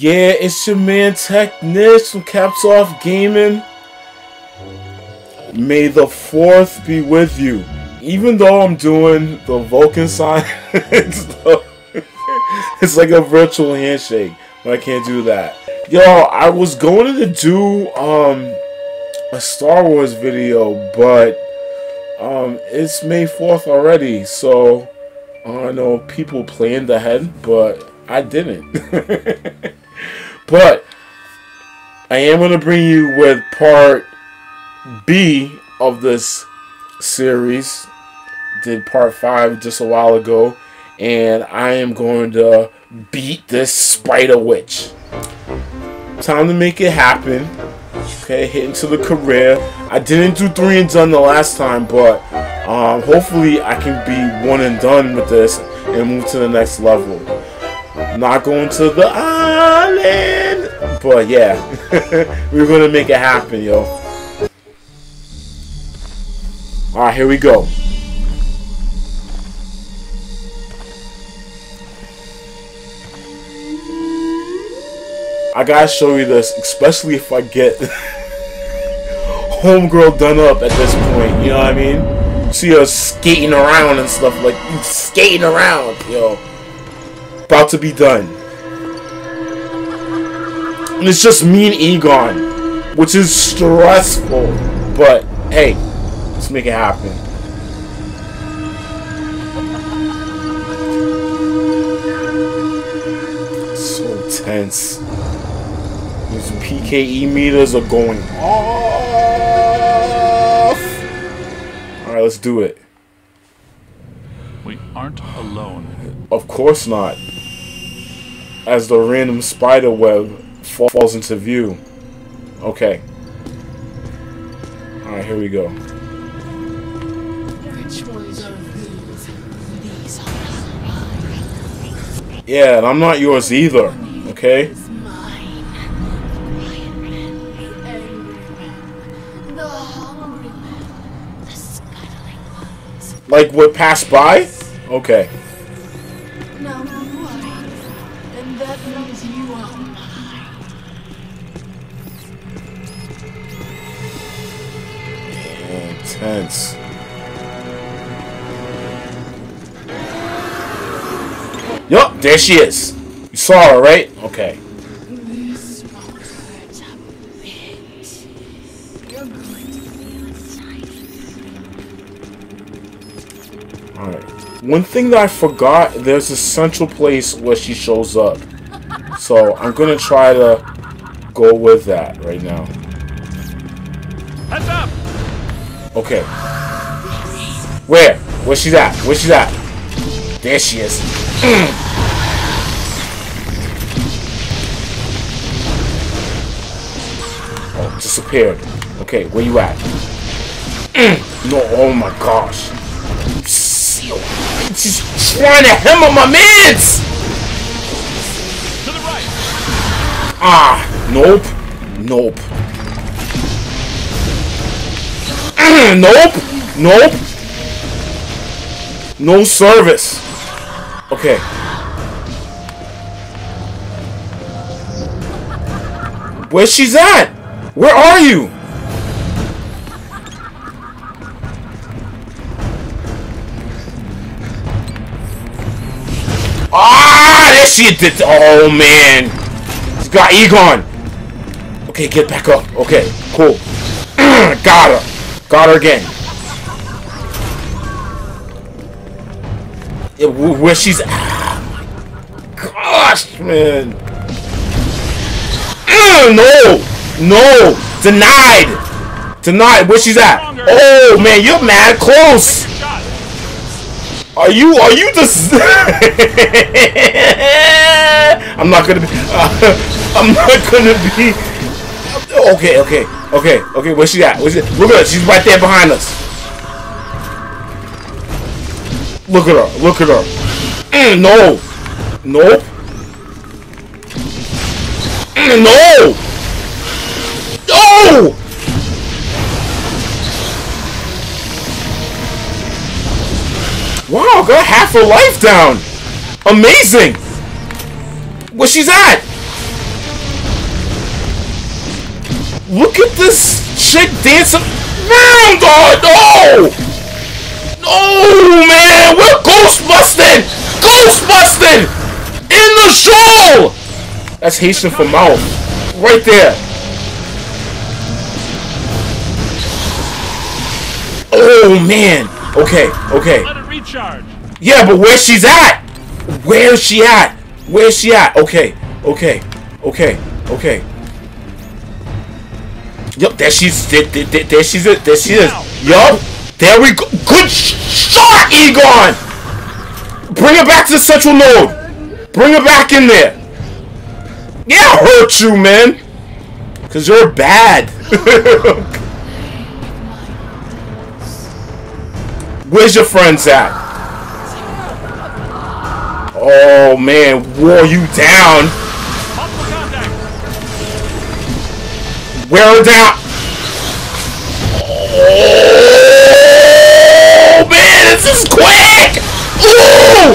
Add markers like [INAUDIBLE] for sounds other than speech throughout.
Yeah, it's your man Tecnish from Capps Off Gaming. May the fourth be with you. Even though I'm doing the Vulcan sign, it's, [LAUGHS] it's like a virtual handshake, but I can't do that. Yo, I was going to do um a Star Wars video, but um it's May 4th already, so I don't know people planned ahead, but I didn't. [LAUGHS] but I am going to bring you with part B of this series. Did part 5 just a while ago. And I am going to beat this spider witch. Time to make it happen. Okay, hit into the career. I didn't do 3 and done the last time, but um, hopefully I can be one and done with this and move to the next level. Not going to the island, but yeah, [LAUGHS] we're gonna make it happen, yo. All right, here we go. I gotta show you this, especially if I get [LAUGHS] homegirl done up at this point. You know what I mean? See her skating around and stuff like skating around, yo. About to be done. And it's just me and Egon, which is stressful. But hey, let's make it happen. So tense. These PKE meters are going off. Alright, let's do it. We aren't alone. Of course not. As the random spider web falls into view. Okay. Alright, here we go. Which ones are these? These are mine. Yeah, and I'm not yours either. Okay? It's mine. Quiet men, the angry men, the hungry men, the scuttling ones. Like what passed by? Okay. Intense. Yup, there she is. You saw her, right? Okay. Alright. One thing that I forgot, there's a central place where she shows up. So I'm gonna try to go with that right now. Okay. Where? Where she's at? Where she's at? There she is. [CLEARS THROAT] oh, disappeared. Okay, where you at? [CLEARS THROAT] no, oh my gosh. She's trying to hammer my mans! To the right! Ah, nope. Nope. [CLEARS THROAT] nope. Nope. No service. Okay. Where she's at? Where are you? Ah, there she did. Oh man, she's got Egon. Okay, get back up. Okay, cool. [CLEARS THROAT] got her. Got her again. Wh- where she's ah, gosh, man. Mm, no, no, denied, denied. Where she's at? Oh man, you're mad close. Are you? Are you just? [LAUGHS] I'm not gonna be. [LAUGHS] I'm not gonna be. Okay, okay, okay, okay. Where's she at? Where's? Look at her. She's right there behind us. Look at her. Look at her. Mm, no. Nope. Mm, no. No. Wow, got half her life down. Amazing. Where she's at? Look at this chick dancing around, dog. No! No, man! We're Ghostbusting! Ghostbusting! In the show! That's Haitian for mouth. Right there. Oh, man. Okay, okay. Let it recharge. Yeah, but where she's at? Where's she at? Where's she at? Okay, okay, okay, okay. Yup, there she's there, there, there, she's it. There she is. Yup. There we go. Good shot, Egon. Bring her back to the central node. Bring her back in there. Yeah, I hurt you, man. Cause you're bad. [LAUGHS] Where's your friends at? Oh man, wore you down. Wear down. Oh man, this is quick. Ooh.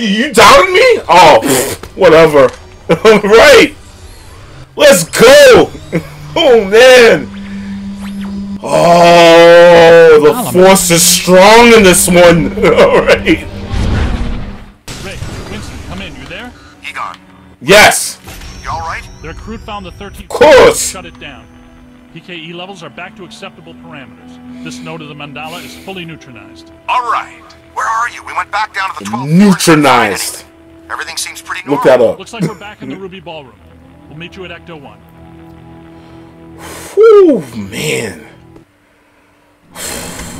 What you doubting me? Oh, whatever. [LAUGHS] right. Let's go. [LAUGHS] Oh man. Oh, the force is strong in this one. [LAUGHS] All right. Ray, Winston, come in. You there? Egon, Yes. you alright? Their crew found the 13th. course. Shut it down. PKE levels are back to acceptable parameters. This node of the mandala is fully neutronized. Alright. Where are you? We went back down to the 12th Neutronized. Everything seems pretty normal. Look normal. that up. Looks like we're back in the Ruby Ballroom. We'll meet you at Ecto 1. Whew, man.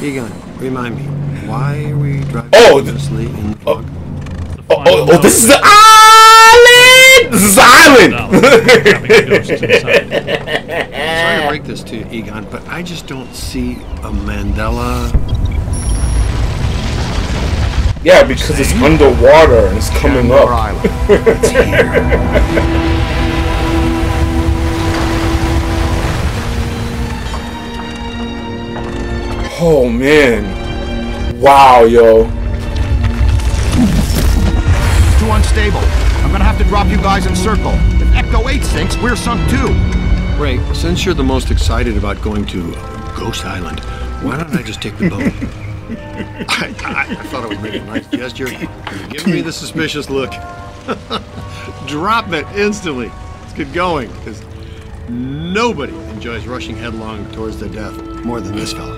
Egon, remind me, why are we driving Oh, th- aimlessly in the oh. fog? The Oh, oh, oh, this is of the island. This is the mandala. Having a island. [LAUGHS] Sorry to break this to you, Egon, but I just don't see a mandala. Yeah, because it's underwater and it's coming Shamrock up. [LAUGHS] Oh man. Wow, yo. Too unstable. I'm gonna have to drop you guys in circle. If Ecto 8 sinks, we're sunk too. Ray, since you're the most excited about going to Ghost Island, why don't I just take the boat? [LAUGHS] [LAUGHS] I, I, I thought I was making a nice gesture. [LAUGHS] You're giving me the suspicious look. [LAUGHS] Drop it instantly. Let's get going, because nobody enjoys rushing headlong towards their death more than this fella.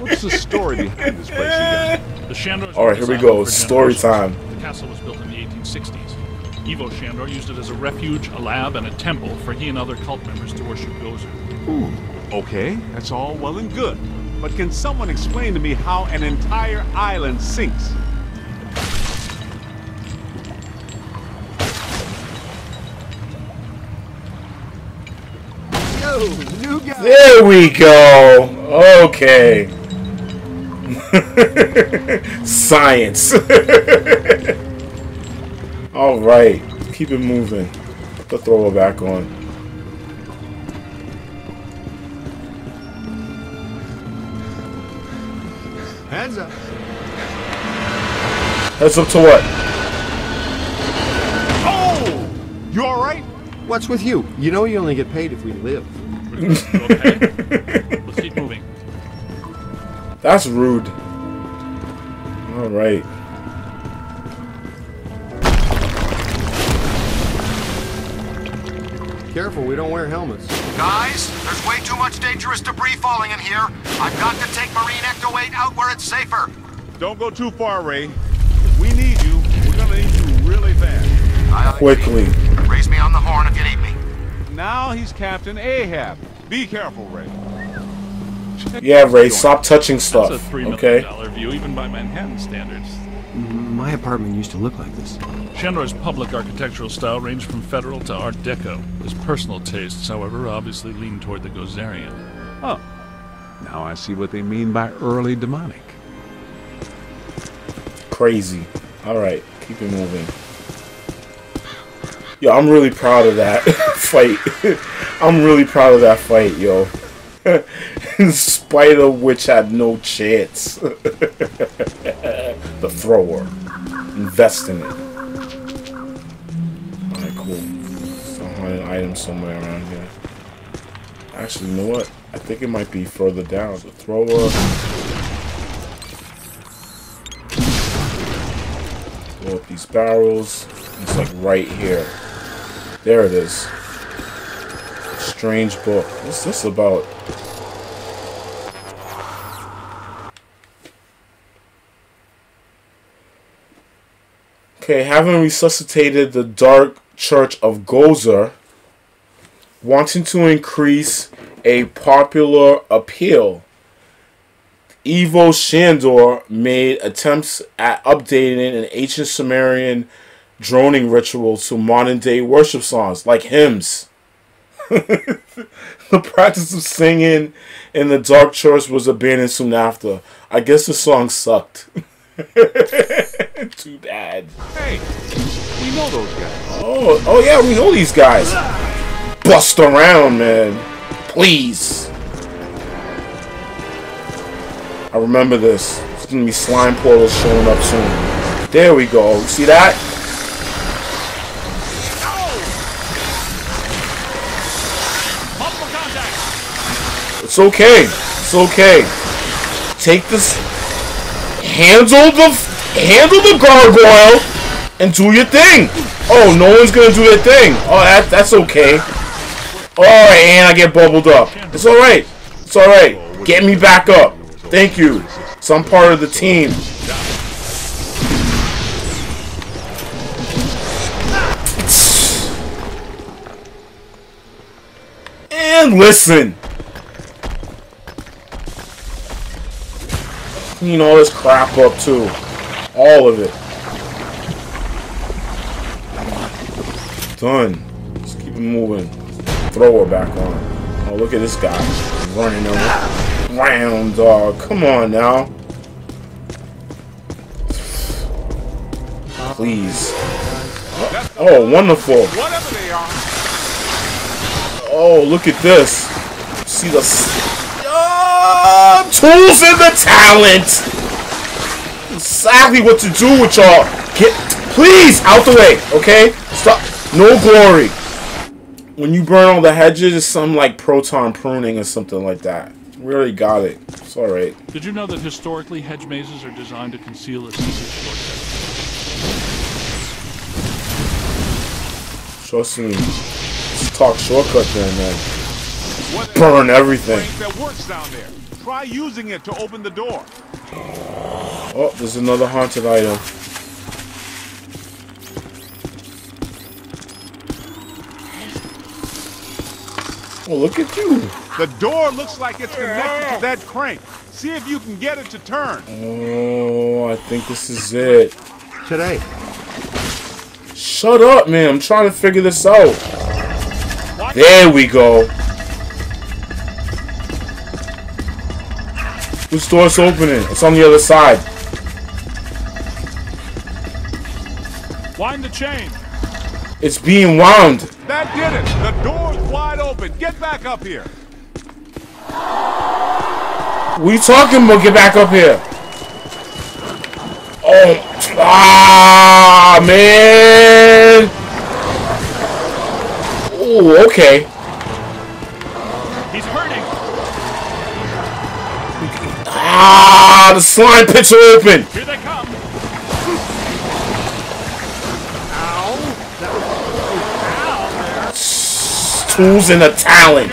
What's the story behind this place again? The Shandors All right, here we go. Story time. The castle was built in the 1860s. Ivo Shandor used it as a refuge, a lab, and a temple for he and other cult members to worship Gozer. Okay, that's all well and good. But can someone explain to me how an entire island sinks? Yo, new guy. There we go. Okay. [LAUGHS] Science. [LAUGHS] All right. Keep it moving. Put the thrower back on. Heads up to what? Oh! You alright? What's with you? You know you only get paid if we live. Okay? Let's keep moving. That's rude. All right. Careful, we don't wear helmets. Guys, there's way too much dangerous debris falling in here. I've got to take Marine Ecto 8 out where it's safer. Don't go too far, Ray. Quickly. Raise me on the horn if you need me. Now he's Captain Ahab. Be careful, Ray. Yeah, Ray. Stop touching stuff. That's stuff. a three million Okay. dollar view, even by Manhattan standards. My apartment used to look like this. Shandor's public architectural style ranged from Federal to Art Deco. His personal tastes, however, obviously leaned toward the Gozerian. Oh. Now I see what they mean by early demonic. crazy. Alright, keep it moving. Yo, I'm really proud of that [LAUGHS] fight. I'm really proud of that fight, yo. [LAUGHS] In spite of which had no chance. [LAUGHS] the thrower. Invest in it. Alright, cool. Some an item somewhere around here. Actually, you know what? I think it might be further down. The thrower. Blow up these barrels. It's like right here. There it is. Strange book. What's this about? Okay, having resuscitated the Dark Church of Gozer, wanting to increase a popular appeal, Ivo Shandor made attempts at updating an ancient Sumerian droning ritual to modern day worship songs like hymns. [LAUGHS] the practice of singing in the dark church was abandoned soon after. I guess the song sucked. [LAUGHS] Too bad. Hey, we know those guys. Oh, oh yeah, we know these guys. Bust around, man. Please. I remember this. It's gonna be slime portals showing up soon. There we go. See that? It's okay. It's okay. Take this. Handle the handle the gargoyle and do your thing. Oh, no one's gonna do their thing. Oh, that that's okay. Right, and I get bubbled up. It's all right. It's all right. Get me back up. Thank you. Some part of the team. And listen. Clean all this crap up too. All of it. Done. Let's keep it moving. Throw her back on. Oh, look at this guy. Running around, dog. Come on now. Please. Oh, wonderful. Whatever they are. Oh, look at this. See the Ah, tools and the talent. Exactly what to do with y'all. Get, please, out the way, okay? Stop. No glory. When you burn all the hedges, it's some like proton pruning or something like that. We already got it. It's all right. Did you know that historically hedge mazes are designed to conceal a secret shortcut? Trust me. Let's talk shortcut then, man. What Burn everything. Frank, that works down there. Try using it to open the door. Oh, there's another haunted item. Oh, look at you. The door looks like it's connected to that crank. See if you can get it to turn. Oh, I think this is it. Today. Shut up, man. I'm trying to figure this out. There we go. This door's opening. It's on the other side. Wind the chain. It's being wound. That did it. The door's wide open. Get back up here. You talking about? Get back up here. Oh, ah, man. Oh, okay. Ah, the slime pits are open. Here they come. Ow! Ow! Tools and the talent.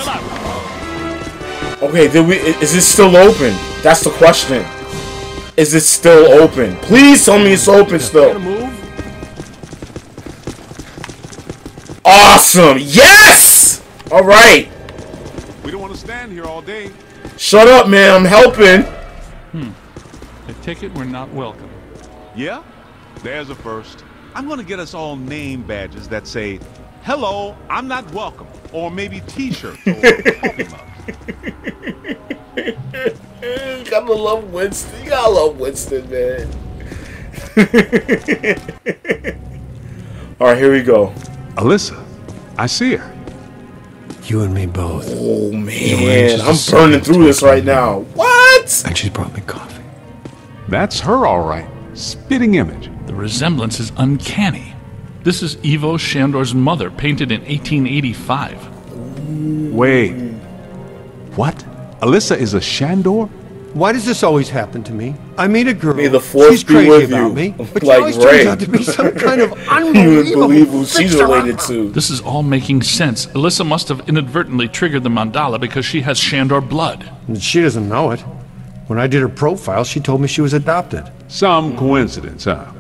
Okay, did we? Is it still open? That's the question. Is it still open? Please tell me it's open still. Awesome. Yes. All right. We don't want to stand here all day. Shut up, man. I'm helping. I take it we're not welcome. Yeah? There's a first. I'm going to get us all name badges that say, Hello, I'm not welcome. Or maybe t shirts or coffee mugs. [LAUGHS] You gotta love Winston. You gotta love Winston, man. [LAUGHS] All right, here we go. Ilyssa, I see her. You and me both. Oh man, I'm burning through this right now. What? And she's brought me coffee. That's her, all right. Spitting image. The resemblance is uncanny. This is Ivo Shandor's mother, painted in 1885. Wait. What? Ilyssa is a Shandor? Why does this always happen to me? I meet a girl. May the fourth she's be crazy with about you, me, [LAUGHS] but she like always Ray. turns out to be some [LAUGHS] kind of unbelievable. believe who she's related to. This is all making sense. Ilyssa must have inadvertently triggered the mandala because she has Shandor blood. And She doesn't know it. When I did her profile, she told me she was adopted. Some coincidence, huh?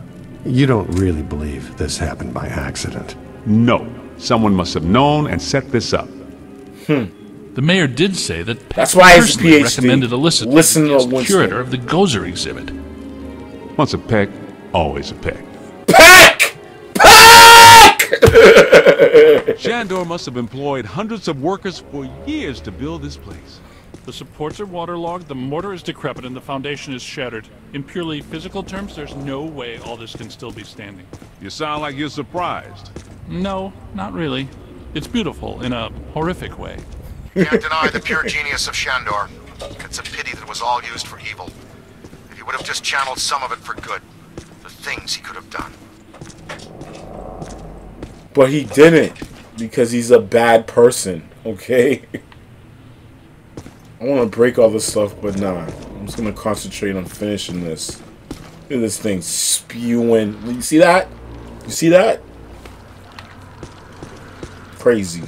You don't really believe this happened by accident. No. Someone must have known and set this up. Hmm. The mayor did say that That's why he's personally PhD. recommended Ilyssa Listen to to be curator of the Gozer exhibit. Once a peck, always a peck. Peck! Peck! [LAUGHS] Shandor must have employed hundreds of workers for years to build this place. The supports are waterlogged, the mortar is decrepit, and the foundation is shattered. In purely physical terms, there's no way all this can still be standing. You sound like you're surprised. No, not really. It's beautiful in a horrific way. Can't deny the pure genius of Shandor. It's a pity that it was all used for evil. If he would have just channeled some of it for good, the things he could have done. but he didn't because he's a bad person. Okay. I want to break all this stuff, but nah. I'm just gonna concentrate on finishing this. Look at this thing spewing. You see that? You see that? Crazy.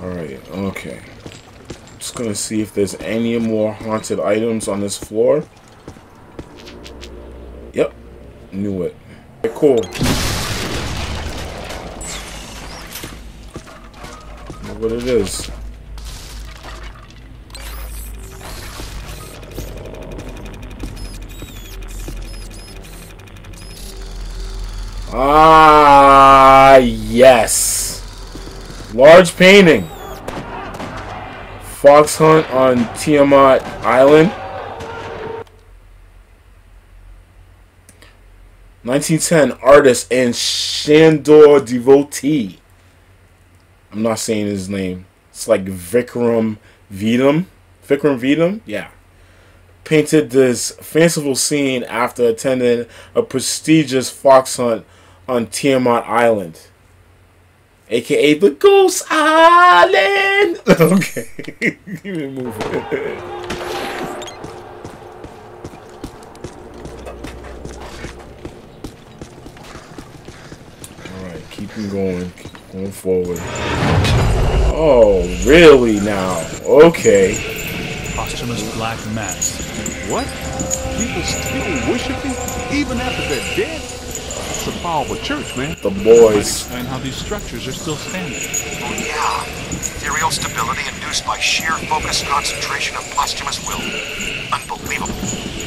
Alright, okay. Just gonna see if there's any more haunted items on this floor. Yep. Knew it. Okay, cool. What it is. Ah, yes. Large painting. Fox hunt on Tiamat Island. 1910 artist and Shandor devotee. I'm not saying his name. It's like Vikram Vidam. Vikram Vidam? Yeah. Painted this fanciful scene after attending a prestigious fox hunt on Tiamat Island. AKA the Ghost Island! [LAUGHS] okay. [LAUGHS] Give me a move. Alright, keeping going. Keep going forward. Oh, really now? Okay. Posthumous black mass. What? People still worshiping even after they're dead? It's the power of a church, man. The boys. Explain how these structures are still standing. Oh yeah. Ethereal stability induced by sheer focused concentration of posthumous will. Unbelievable.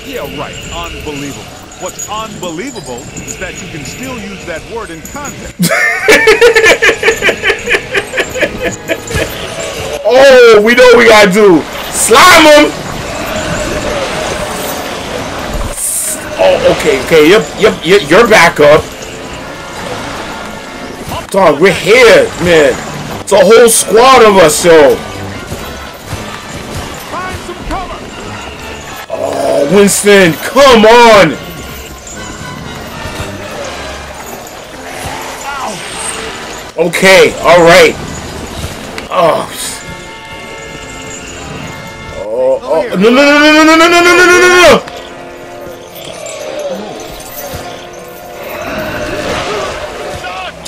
Yeah, right. Unbelievable. What's unbelievable is that you can still use that word in context. [LAUGHS] Oh, we know what we gotta do. Slime him! Oh, okay, okay. Yep, yep, yep. You're back up. Dog, we're here, man. It's a whole squad of us, yo. Find some cover! Oh, Winston, come on. Okay, all right. Oh. Oh, oh, no, no, no, no, no, no, no, no, no, no, no,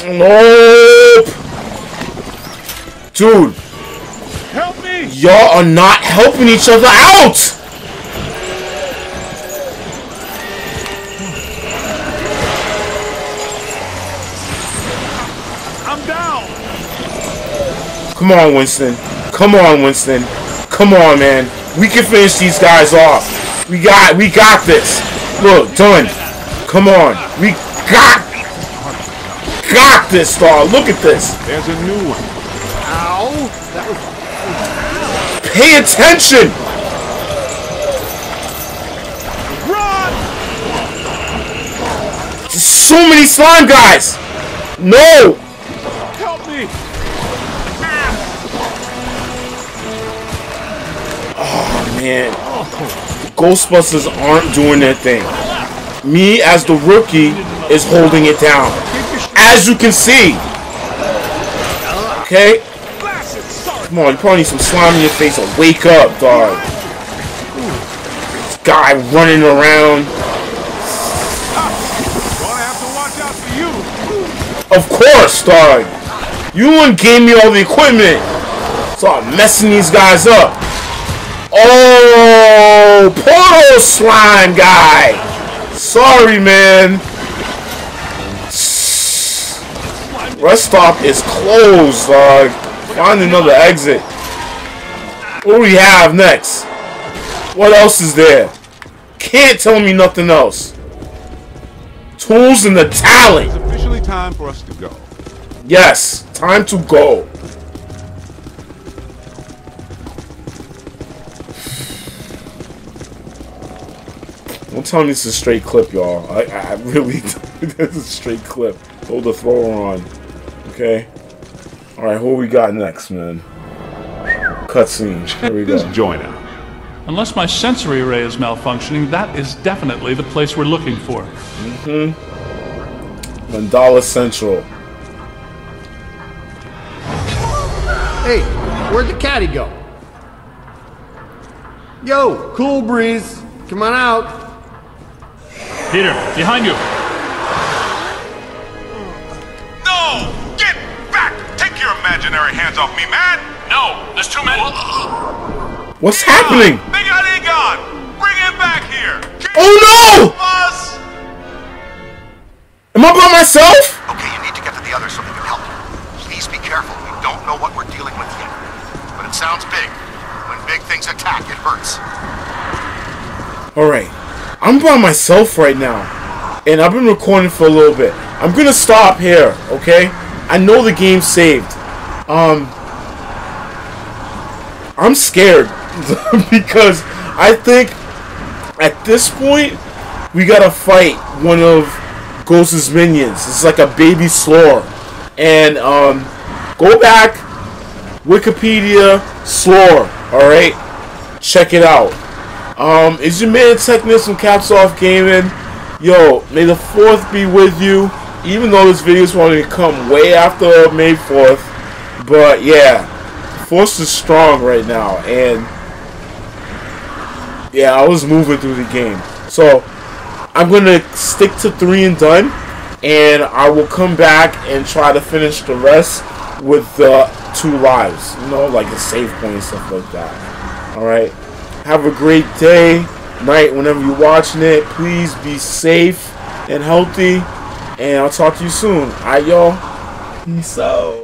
Nope. Dude, Help me! y'all are not helping each other out. I'm down! Come on, Winston. Come on, Winston. Come on, man. We can finish these guys off. We got, we got this. Look, done. Come on. We got, got this, Star. Look at this. There's a new one. Ow. That was... Pay attention. Run! There's so many slime guys. No. Help me. Ah. Oh, man. Ghostbusters aren't doing their thing. Me, as the rookie, is holding it down. As you can see. Okay? Come on, you probably need some slime in your face or wake up, dog. This guy running around. Of course, dog. You one gave me all the equipment. So I'm messing these guys up. Oh, portal slime guy. Sorry, man. Rest stop is closed, dog. Find another exit. What do we have next? What else is there? Can't tell me nothing else. Tools and the talent. It's officially time for us to go. Yes, time to go. Don't tell me it's a straight clip, y'all. I, I really, [LAUGHS] that's a straight clip. Hold the thrower on. Okay. All right, who we got next, man? Cutscene. Here we This go. joiner. Unless my sensory array is malfunctioning, that is definitely the place we're looking for. Mm hmm Mandala Central. Hey, where'd the caddy go? Yo, cool breeze. Come on out. Peter, behind you! Imaginary hands off me, man! No, there's too many. What's happening? They got Egon! Bring him back here! Oh us! no! Am I by myself? Okay, you need to get to the others so they can help you. Please be careful. We don't know what we're dealing with yet. But it sounds big. When big things attack, it hurts. All right, I'm by myself right now, and I've been recording for a little bit. I'm gonna stop here, okay? I know the game's saved. Um, I'm scared [LAUGHS] because I think at this point we gotta fight one of Ghost's minions. It's like a baby Slore, and um, go back Wikipedia Slore. All right, check it out. Um, it's your man Tecnish from Capps Off Gaming. Yo, may the 4th be with you. Even though this video is going to come way after May 4th. But yeah, Force is strong right now. And yeah, I was moving through the game. So I'm to stick to 3 and done. And I will come back and try to finish the rest with the two lives. You know, like a save point and stuff like that. Alright. Have a great day, night, whenever you're watching it. Please be safe and healthy. And I'll talk to you soon. Alright, y'all. Peace out.